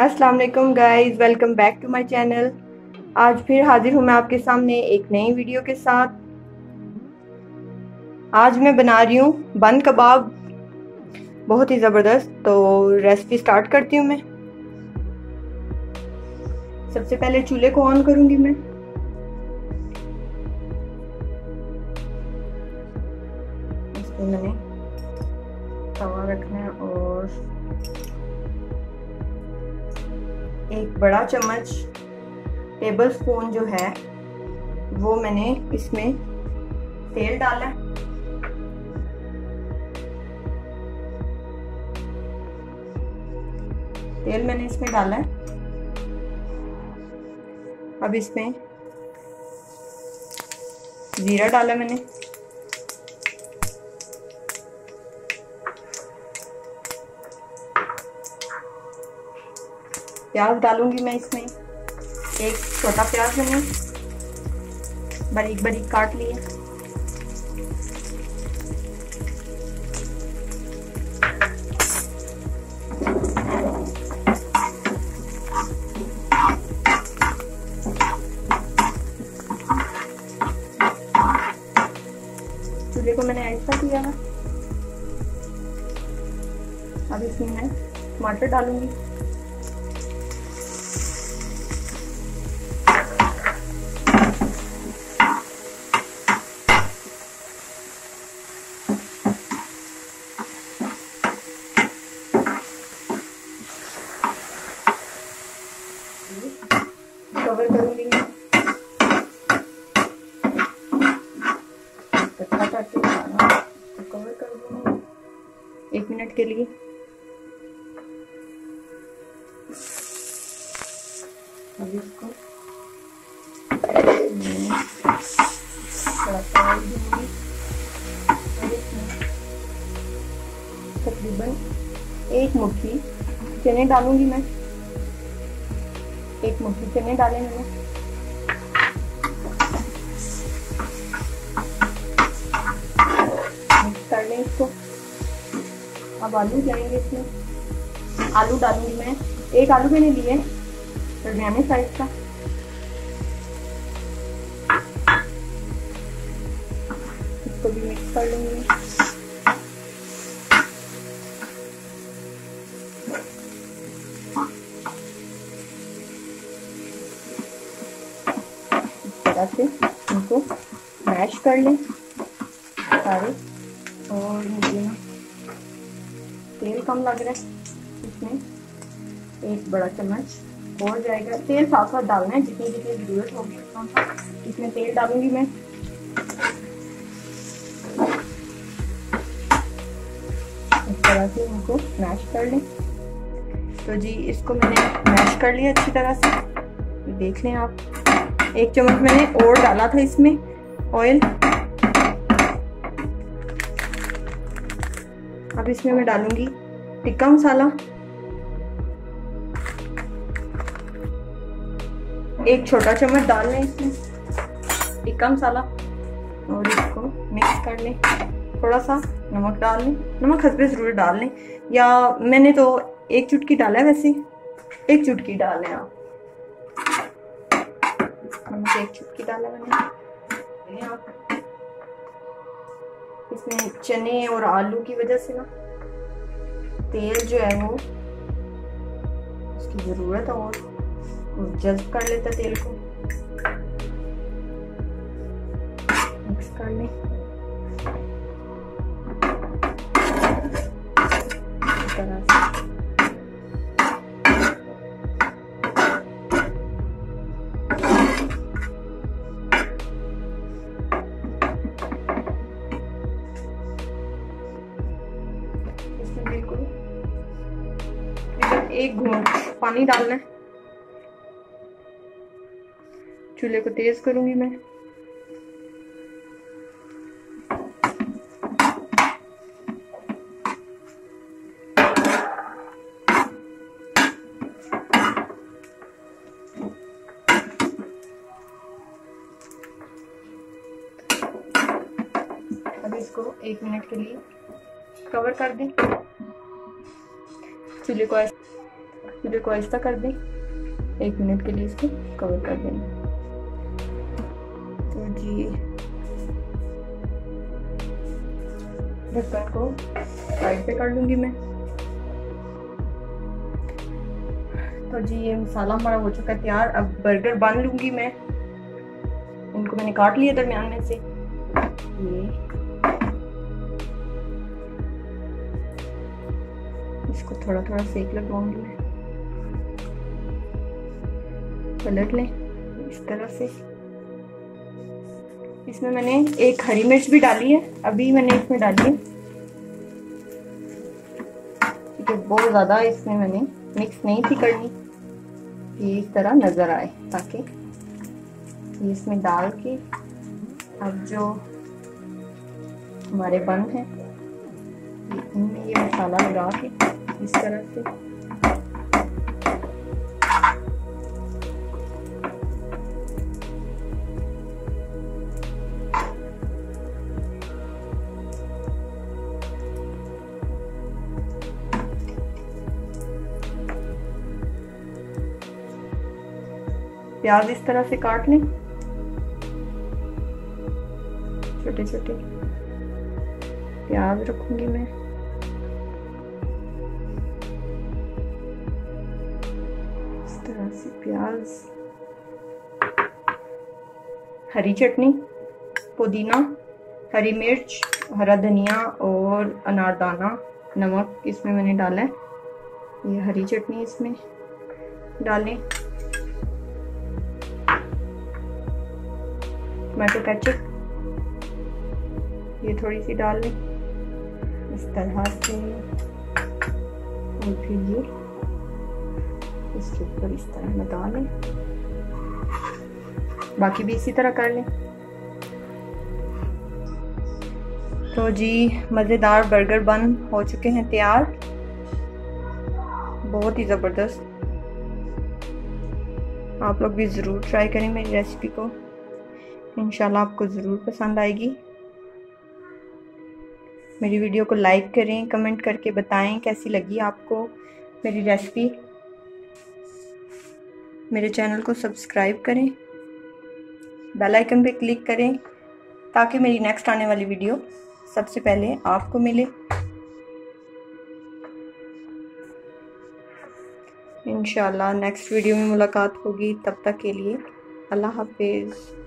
अस्सलाम वालेकुम guys welcome back to my channel आज फिर हाजिर हूँ मैं आपके सामने एक नई वीडियो के साथ। आज मैं बना रही हूँ बन कबाब बहुत ही ज़बरदस्त तो रेसिपी स्टार्ट करती हूँ मैं। सबसे पहले चूल्हे को ऑन करूँगी मैं। मैंने तवा रखना है और एक बड़ा चम्मच टेबल स्पून जो है, वो मैंने इसमें तेल डाला। है तेल मैंने इसमें डाला है। अब इसमें जीरा डाला मैंने। प्याज डालूँगी मैं इसमें। एक छोटा प्याज मैंने बारीक बारीक काट लिए। चूल्हे को मैंने ऐसा किया है। अब इसमें मैं टमाटर डालूँगी। कवर करूँगी खाना तो कवर कर दूँगी। एक मिनट के लिए। अब इसको तकरीबन एक मुट्ठी। चने डालूँगी मैं। एक मुट्ठी चने डाले मैंने कर लें इसको। अब आलू जाएँगे इसमें। आलू डालूँगी मैं। एक आलू मैंने लिए दरमियाने साइज़ का। इसको भी मिक्स कर लूँगी। तरह से इनको मैश कर लें सारे। और मुझे ना तेल कम लग रहा है इसमें। एक बड़ा चम्मच और जाएगा। तेल साथ साथ डालना है, जितनी जितनी ज़रूरत होगी उतना इसमें तेल डालूँगी मैं। इस तरह से इनको मैश कर लें। तो जी, इसको मैंने मैश कर लिया अच्छी तरह से। देख लें आप। एक चम्मच मैंने और डाला था इसमें ऑयल अब इसमें मैं डालूँगी टिक्का मसाला। एक छोटा चम्मच डाल लें इसमें, टिक्का मसाला। और इसको मिक्स कर लें थोड़ा सा नमक डाल लें। नमक हंसपे ज़रूर डाल लें, या मैंने तो एक चुटकी डाला है वैसे, एक चुटकी डाल लें आप। नमक एक चुटकी डाला मैंने। इसमें चने और आलू की वजह से ना तेल जो है वो उसकी ज़रूरत है और जज्ब कर लेता तेल को। मिक्स कर लें। एक घूंट पानी डालना है। चूल्हे को तेज करूँगी मैं। अब इसको एक मिनट के लिए कवर कर दें। चूल्हे को ऐसे वीडियो को कर दें। एक मिनट के लिए इसको कवर कर देंगे तो जी। ढक्कन को साइड पे कर लूँगी मैं। तो जी, ये मसाला हमारा हो चुका है तैयार। अब बर्गर बन लूँगी मैं। इनको मैंने काट लिया दरमियान में से। ये। इसको थोड़ा थोड़ा सेक लगवाऊँगी मैं। पलट लें। इस तरह से। इसमें मैंने एक हरी मिर्च भी डाली है। अभी मैंने इसमें डाली है। है बहुत ज़्यादा इसमें मैंने मिक्स नहीं थी करनी। ये इस तरह नज़र आए ताकि ये इसमें डाल के अब जो हमारे बंद हैं, इनमें ये मसाला लगा के इस तरह से प्याज इस तरह से काट लें। छोटे छोटे। प्याज रखूँगी मैं। इस तरह से प्याज। हरी चटनी, पुदीना, हरी मिर्च, हरा धनिया और अनारदाना, नमक इसमें मैंने डाला है। ये हरी चटनी इसमें डालें। टमाटो केचप ये थोड़ी सी डाल लें। इस तरह से। और फिर ये। इसके ऊपर इस तरह में डालें बाकी भी इसी तरह कर लें। तो जी, मज़ेदार बर्गर बन हो चुके हैं तैयार। बहुत ही ज़बरदस्त। आप लोग भी ज़रूर ट्राई करें मेरी रेसिपी को। इंशाल्लाह आपको ज़रूर पसंद आएगी। मेरी वीडियो को लाइक करें, कमेंट करके बताएँ कैसी लगी आपको मेरी रेसिपी। मेरे चैनल को सब्सक्राइब करें, बेल आइकन पे क्लिक करें ताकि मेरी नेक्स्ट आने वाली वीडियो सबसे पहले आपको मिले। इन नेक्स्ट वीडियो में मुलाकात होगी, तब तक के लिए अल्लाह हाफिज़।